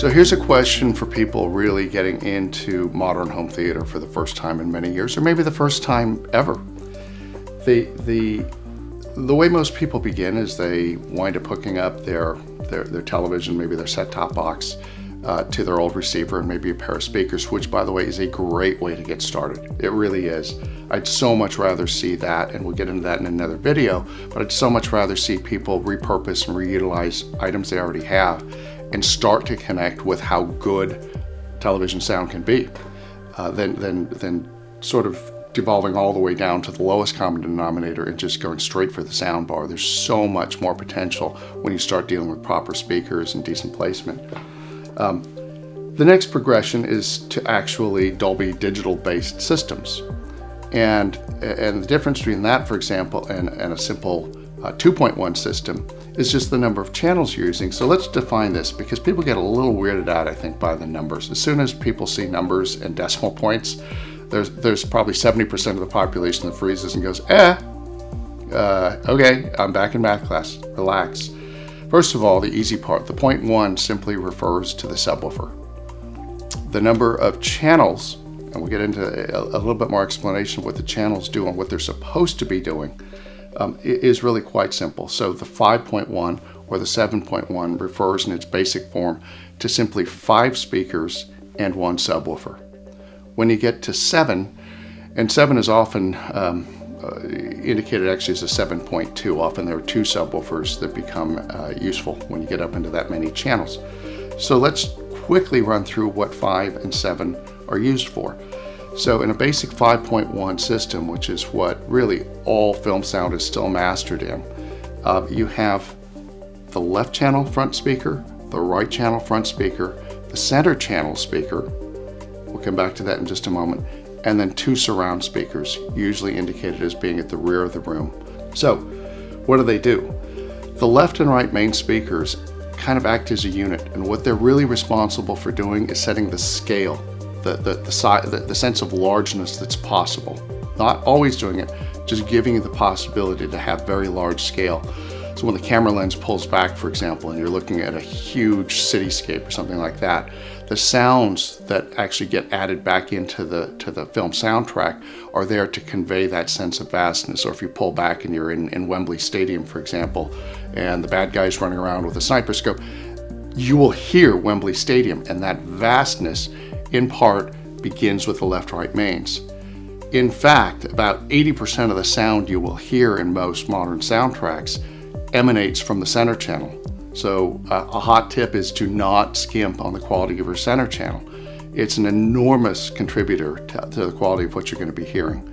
So here's a question for people really getting into modern home theater for the first time in many years, or maybe the first time ever. The, the, the way most people begin is they wind up hooking up their, their, their television, maybe their set-top box, uh, to their old receiver and maybe a pair of speakers, which by the way is a great way to get started. It really is. I'd so much rather see that, and we'll get into that in another video, but I'd so much rather see people repurpose and reutilize items they already have and start to connect with how good television sound can be uh, than, than sort of devolving all the way down to the lowest common denominator and just going straight for the sound bar. There's so much more potential when you start dealing with proper speakers and decent placement. Um, the next progression is to actually Dolby digital based systems. And, and the difference between that, for example, and, and a simple uh, 2.1 system is just the number of channels you're using. So let's define this because people get a little weirded out, I think, by the numbers. As soon as people see numbers and decimal points, there's, there's probably 70% of the population that freezes and goes, eh, uh, okay, I'm back in math class, relax. First of all, the easy part, the point one simply refers to the subwoofer. The number of channels, and we'll get into a, a little bit more explanation of what the channels do and what they're supposed to be doing, um, is really quite simple. So the 5.1 or the 7.1 refers in its basic form to simply five speakers and one subwoofer. When you get to 7, and 7 is often um, uh, indicated actually as a 7.2. Often there are two subwoofers that become uh, useful when you get up into that many channels. So let's quickly run through what 5 and 7 are used for. So in a basic 5.1 system, which is what really all film sound is still mastered in, uh, you have the left channel front speaker, the right channel front speaker, the center channel speaker, we'll come back to that in just a moment, and then two surround speakers, usually indicated as being at the rear of the room. So, what do they do? The left and right main speakers kind of act as a unit, and what they're really responsible for doing is setting the scale, the, the, the, size, the, the sense of largeness that's possible. Not always doing it, just giving you the possibility to have very large scale. So when the camera lens pulls back, for example, and you're looking at a huge cityscape or something like that, the sounds that actually get added back into the to the film soundtrack are there to convey that sense of vastness. Or if you pull back and you're in, in Wembley Stadium, for example, and the bad guy's running around with a sniper scope, you will hear Wembley Stadium, and that vastness, in part, begins with the left-right mains. In fact, about 80% of the sound you will hear in most modern soundtracks emanates from the center channel. So uh, a hot tip is to not skimp on the quality of your center channel. It's an enormous contributor to, to the quality of what you're going to be hearing.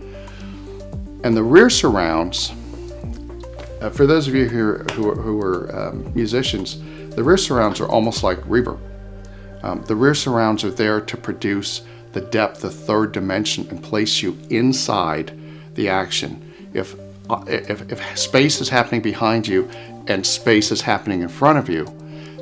And the rear surrounds, uh, for those of you who are, who are, who are um, musicians, the rear surrounds are almost like reverb. Um, the rear surrounds are there to produce the depth, the third dimension, and place you inside the action. If uh, if, if space is happening behind you and space is happening in front of you,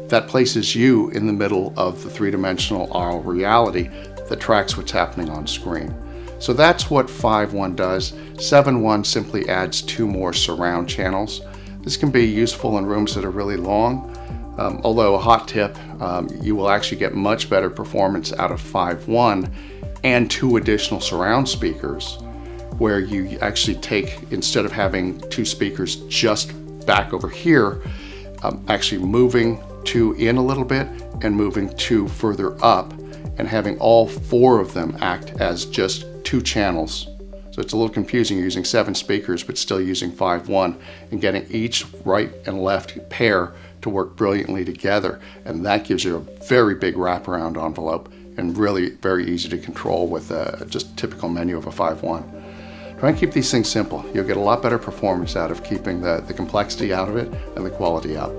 that places you in the middle of the three-dimensional aural reality that tracks what's happening on screen. So that's what 5.1 does. 7.1 simply adds two more surround channels. This can be useful in rooms that are really long, um, although a hot tip, um, you will actually get much better performance out of 5.1 and two additional surround speakers where you actually take, instead of having two speakers just back over here, um, actually moving two in a little bit and moving two further up and having all four of them act as just two channels. So it's a little confusing using seven speakers but still using 5-1 and getting each right and left pair to work brilliantly together. And that gives you a very big wraparound envelope and really very easy to control with a, just typical menu of a 5-1. Try and keep these things simple. You'll get a lot better performance out of keeping the, the complexity out of it and the quality up.